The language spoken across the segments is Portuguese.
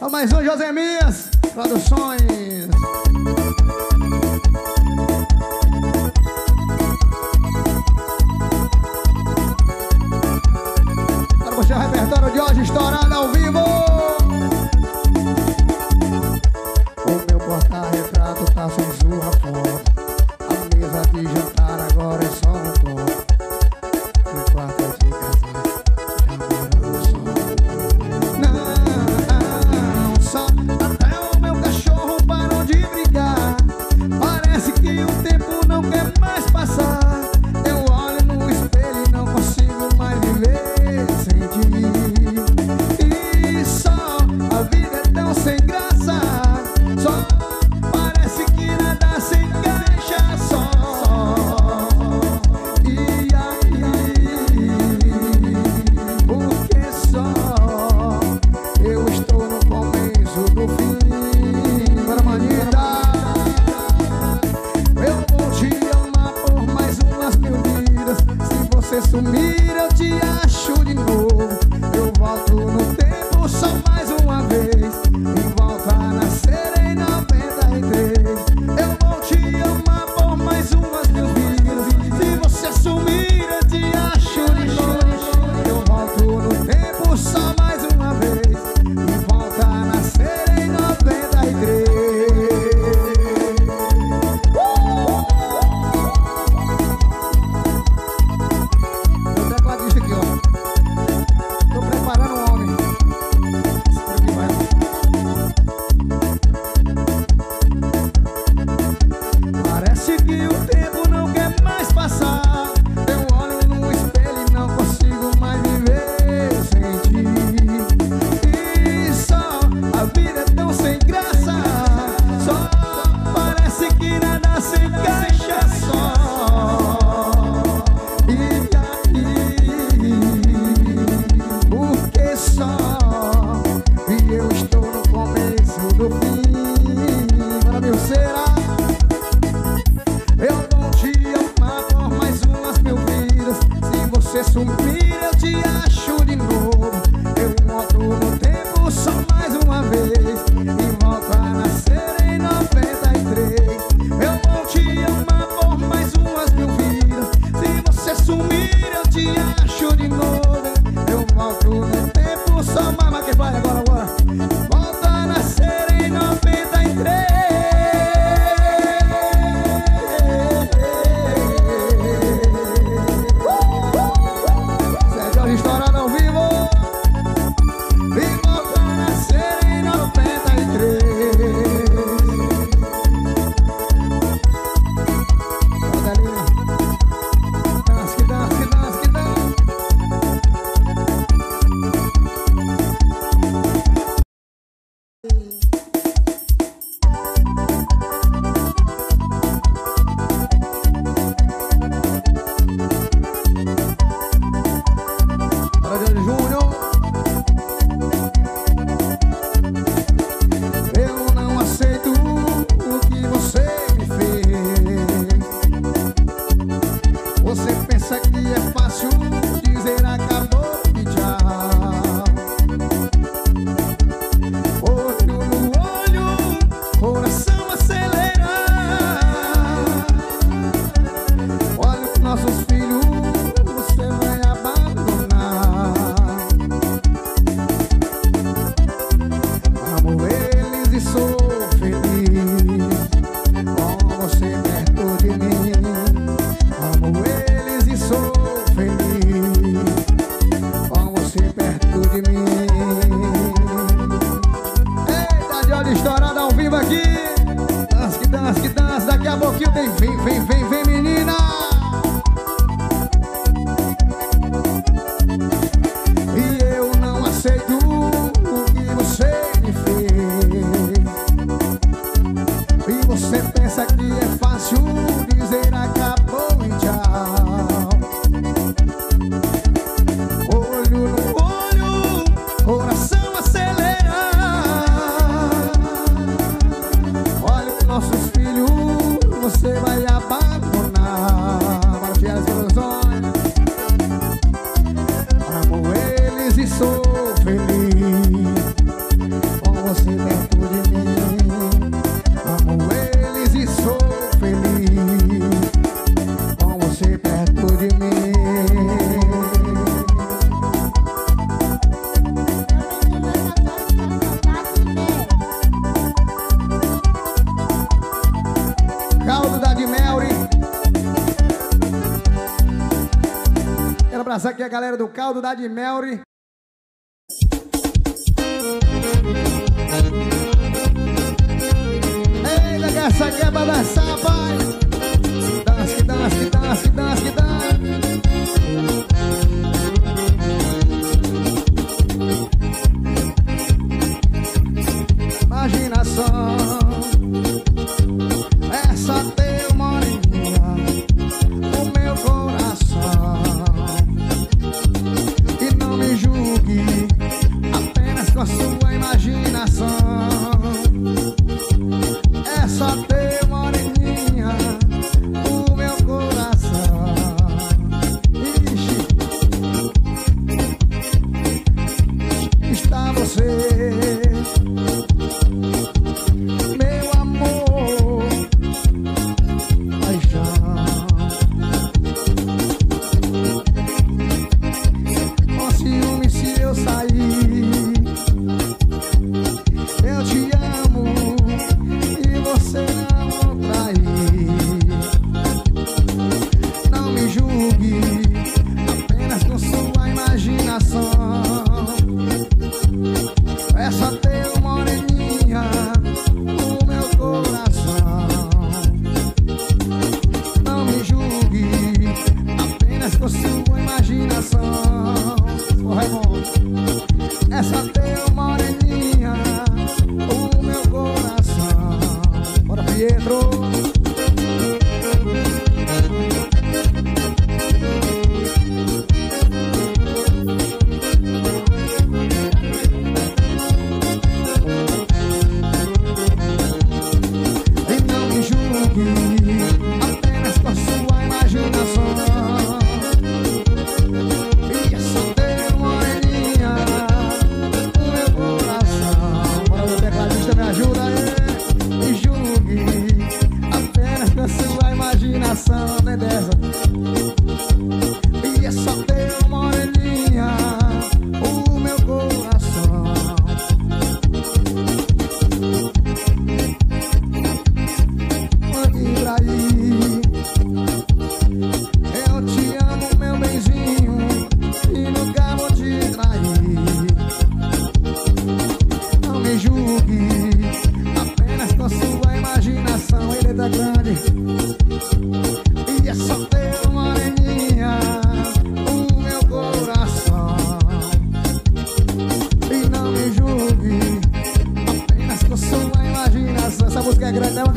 É mais um José Mias Produções. Para você, é repertório de hoje estourado ao vivo. galera do Caldo da Admelri imaginação.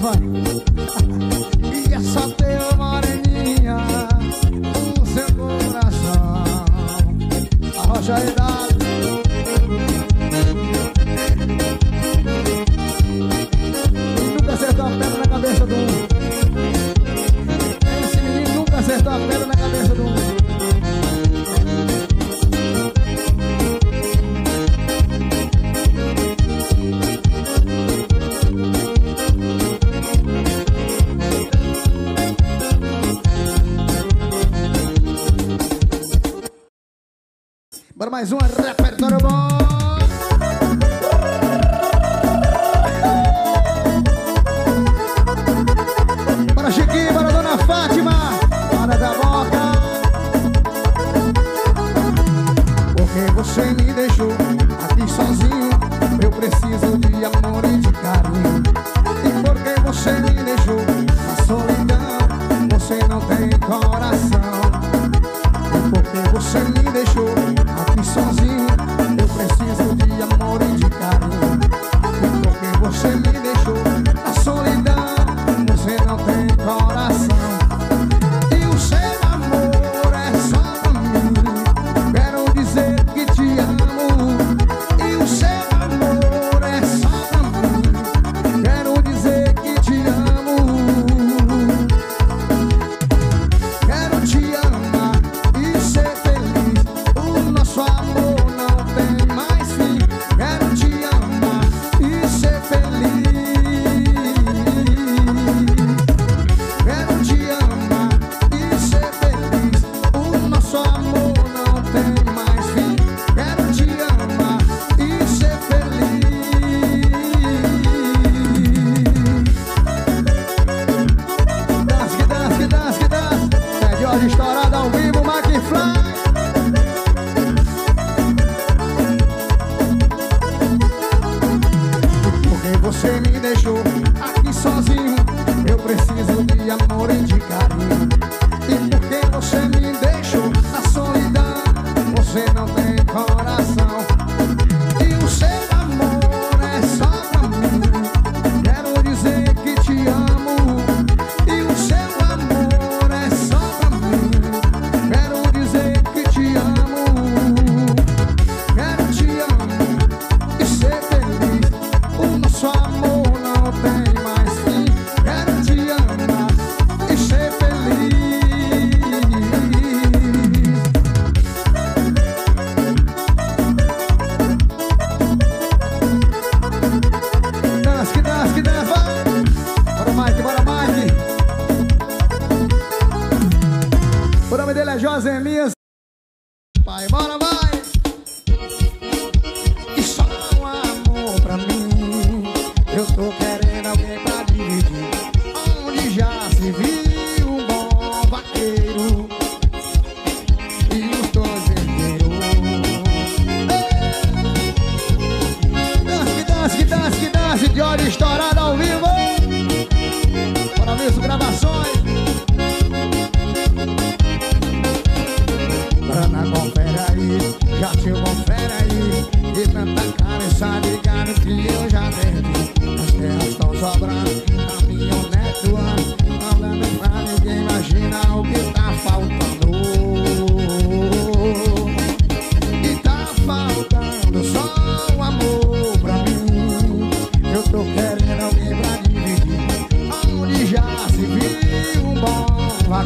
fucking fun. Bora mais uma, é repertório bom!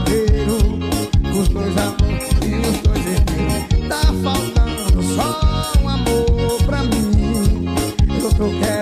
verdadeiro Os dois amor e os dois herdeiros. Tá faltando só um amor pra mim. Eu tô querendo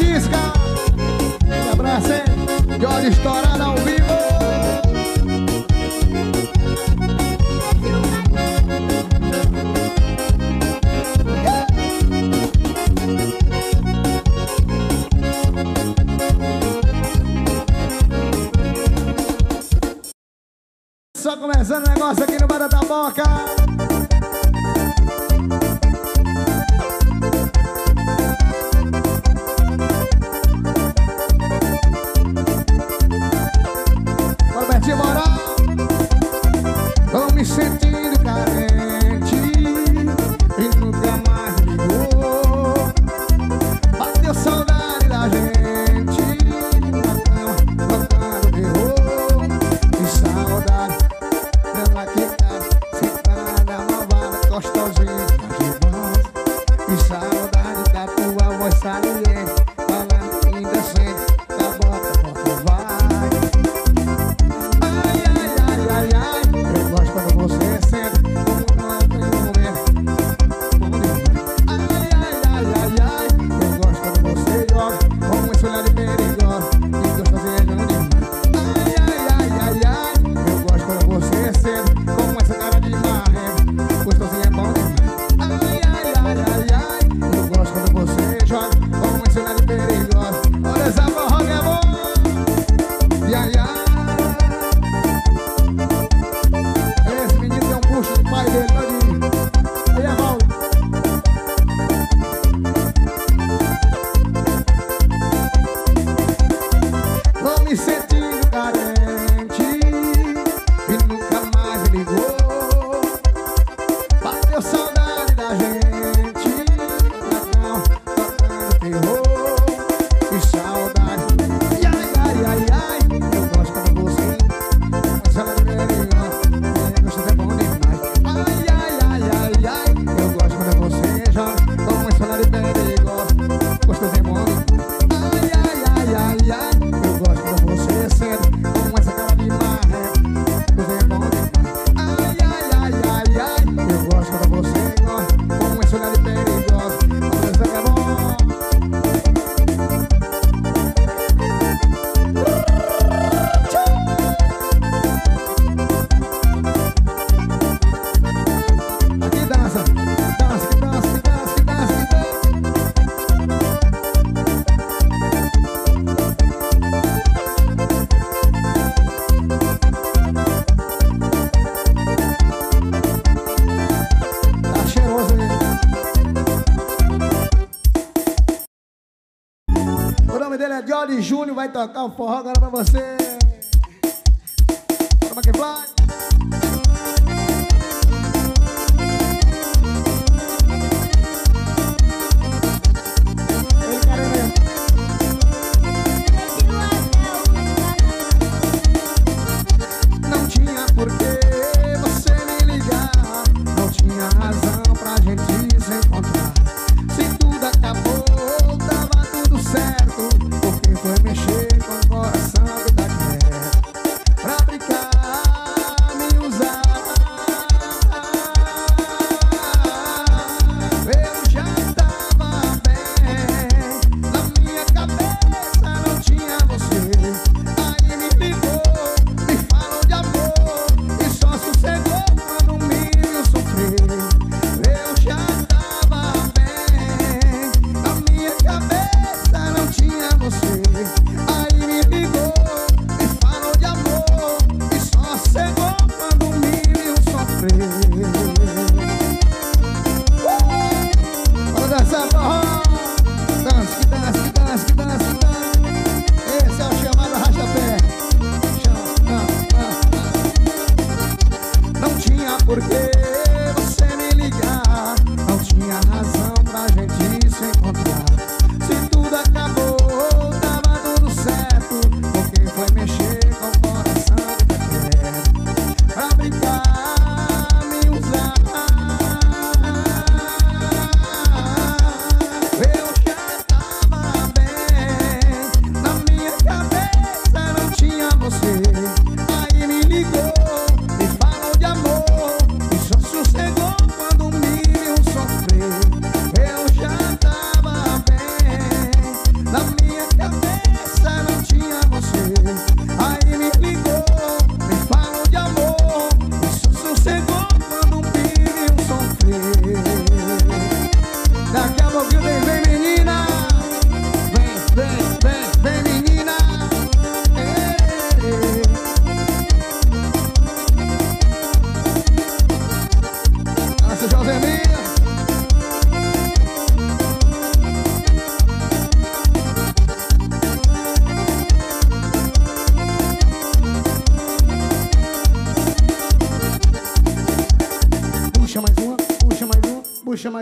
Francisca. Um abraço, hein? De olho. Vai tocar o forró agora pra você.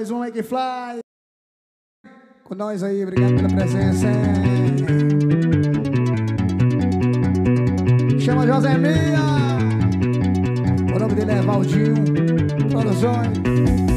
Mais um Egg Fly. Com nós aí, obrigado pela presença. Chama José Mia. O nome dele é Valdinho. Produções.